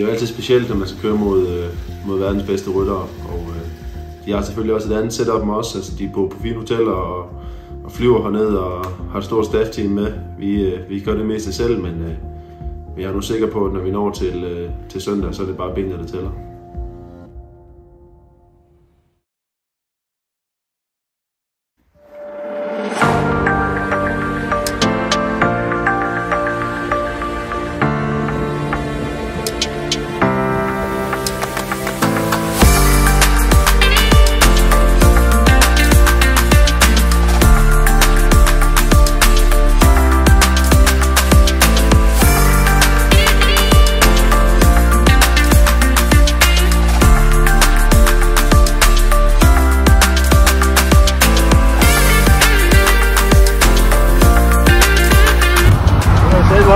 det er jo altid specielt, når man skal køre mod, øh, mod verdens bedste ryttere. Og øh, de har selvfølgelig også et andet setup med os. Altså, de bor på fine hoteller og, og flyver herned og har et stort staff-team med. Vi, øh, vi gør det meste selv, men øh, jeg er nu sikker på, at når vi når til, øh, til søndag, så er det bare benene, der tæller.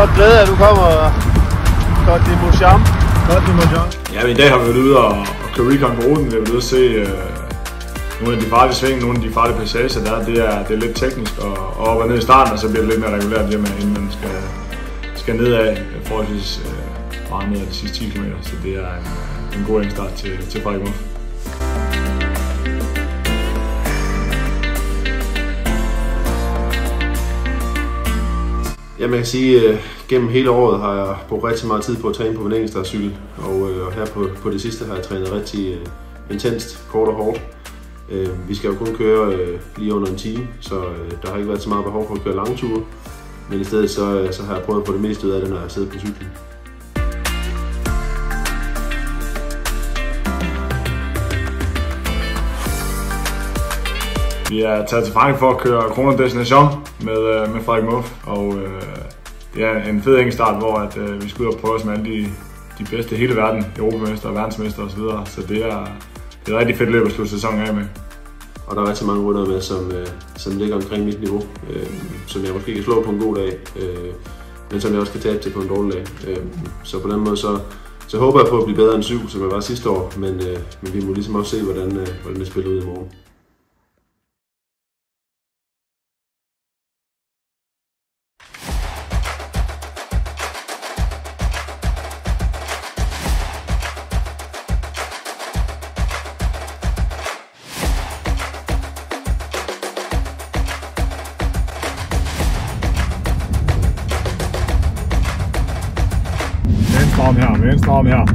Er meget glad, at du kommer godt i Mojam. Godt i Mojam. Ja, men i dag har vi været ude og, og køre recon på ruten. Vi har været ude og se øh, nogle af de farlige sving, nogle af de farlige passager der. Det er, det er lidt teknisk og, og op og ned i starten, og så bliver det lidt mere regulært hjemme, inden man skal, skal nedad forholdsvis øh, meget ned ad de sidste 10 km. Så det er en, en god indstart til, til Frederik Ja, man kan sige, at gennem hele året har jeg brugt rigtig meget tid på at træne på min cykel og, øh, og her på, på det sidste har jeg trænet rigtig øh, intenst, kort og hårdt. Øh, vi skal jo kun køre øh, lige under en time, så øh, der har ikke været så meget behov for at køre lange ture, men i stedet så, øh, så har jeg prøvet at få det meste ud af det, når jeg sidder på cyklen. Vi er taget til Frankrig for at køre Corona Destination med, øh, med Frederik Muff, og øh, det er en fed enkeltstart, hvor at, øh, vi skal ud og prøve os med alle de, de bedste i hele verden, europamester, verdensmester osv. Så det er, det er et rigtig fedt løb at slutte sæsonen af med. Og der er rigtig mange runder med, som, øh, som ligger omkring mit niveau, øh, som jeg måske kan slå på en god dag, øh, men som jeg også kan tabe til på en dårlig dag. Øh, så på den måde så, så håber jeg på at blive bedre end syv, som jeg var sidste år, men, øh, men vi må ligesom også se, hvordan, øh, hvordan det spiller ud i morgen. Arm her, venstre arm her.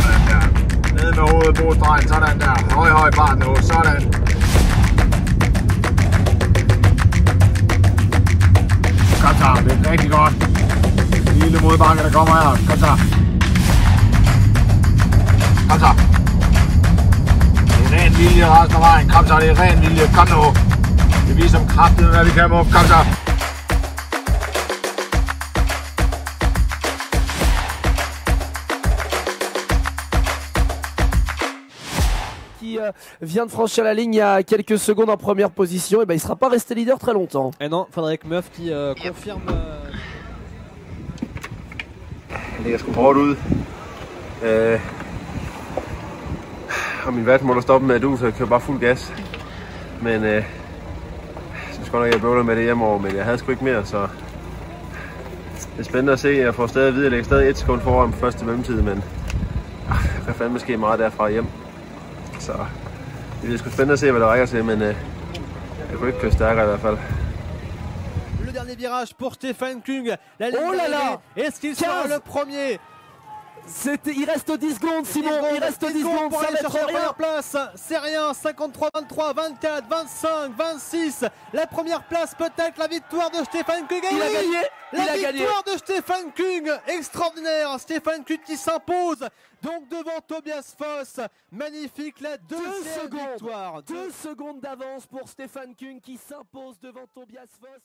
Sådan der. Ned med hovedet på stregen. Sådan der. Høj, høj fart nu. Sådan. Kom så. Det er rigtig godt. Lille modbakke, der kommer her. Kom så. Kom så. Det er ren vilje resten af vejen. Kom så, det er ren vilje. Kom nu. Vi viser om kraften, hvad vi kan på. Kom så. Qui euh, vient de franchir la ligne il y a quelques secondes en première position, et ben il sera pas resté leader très longtemps. Et non, Frederik Møff qui euh, confirme. euh, Det ligger sgu hårdt ud. Øh, og min vatmåler stopper med at du, så jeg kører bare fuld gas. Men øh, jeg synes godt nok, jeg bøvler med det hjemover, men jeg havde sgu ikke mere, så det er spændende at se. Jeg får stadig at vide, at jeg ligger stadig et sekund foran på første mellemtid, men ah, der kan fandme ske meget derfra hjem? Så det bliver sgu spændende at se, hvad der rækker til, men øh, jeg kunne ikke køre stærkere i hvert fald. Le dernier virage pour Stéphane Kung. La ligne Oh là là. Est-ce qu'il sera 15. le premier Il reste 10 secondes, Simon, il reste 10 secondes, pour ça aller va être chercher la première place. C'est rien. 53, 23, 24, 25, 26. La première place, peut-être la victoire de Stéphane Kung. Et Il a gagné, La il a gagné. victoire de Stéphane Kung. Extraordinaire. Stéphane Kung qui s'impose. Donc devant Tobias Foss. Magnifique la Deux deuxième secondes, victoire. deux secondes d'avance pour Stéphane Kung qui s'impose devant Tobias Foss.